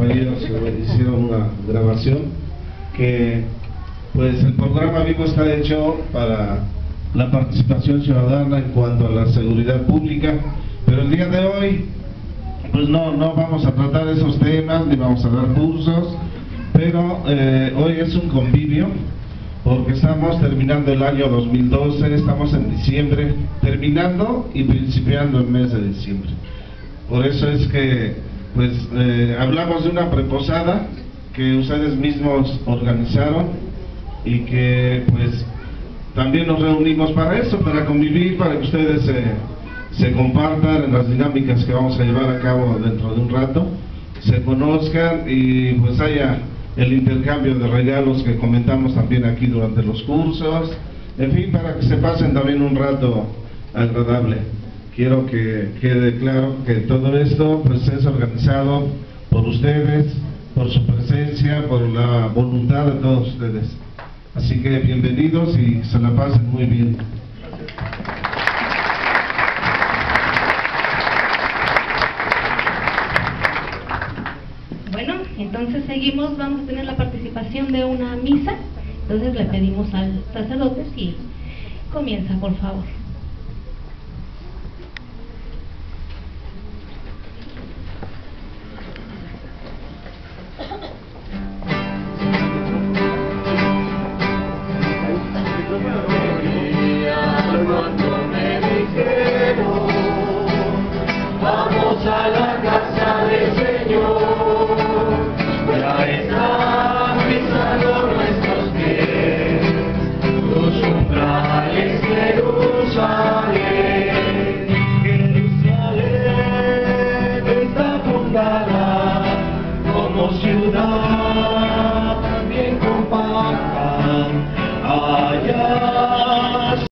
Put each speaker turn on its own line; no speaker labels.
compañeros hicieron una grabación que pues el programa vivo está hecho para la participación ciudadana en cuanto a la seguridad pública, pero el día de hoy pues no, no vamos a tratar esos temas ni vamos a dar cursos, pero eh, hoy es un convivio porque estamos terminando el año 2012, estamos en diciembre, terminando y principiando el mes de diciembre. Por eso es que pues eh, hablamos de una preposada que ustedes mismos organizaron y que pues también nos reunimos para eso, para convivir, para que ustedes se compartan en las dinámicas que vamos a llevar a cabo dentro de un rato, se conozcan y pues haya el intercambio de regalos que comentamos también aquí durante los cursos, en fin, para que se pasen también un rato agradable. Quiero que quede claro que todo esto pues es organizado por ustedes, por su presencia, por la voluntad de todos ustedes. Así que bienvenidos y se la pasen muy bien.
Bueno, entonces seguimos, vamos a tener la participación de una misa, entonces le pedimos al sacerdote si comienza, por favor.
Ciudad bien compacta allá